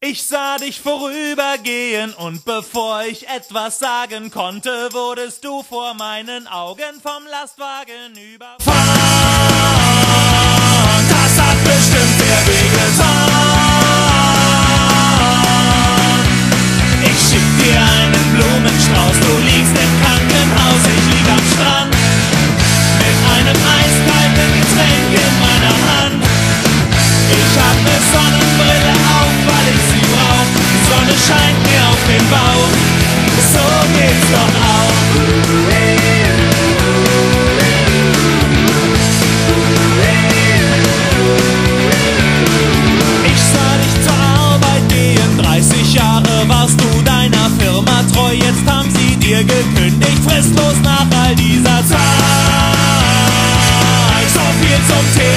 Ich sah dich vorübergehen und bevor ich etwas sagen konnte, wurdest du vor meinen Augen vom Lastwagen überfahren. Ich sah dich zur Arbeit gehen, 30 Jahre warst du deiner Firma treu, jetzt haben sie dir gekündigt, fristlos nach all dieser Zeit. So viel zum Thema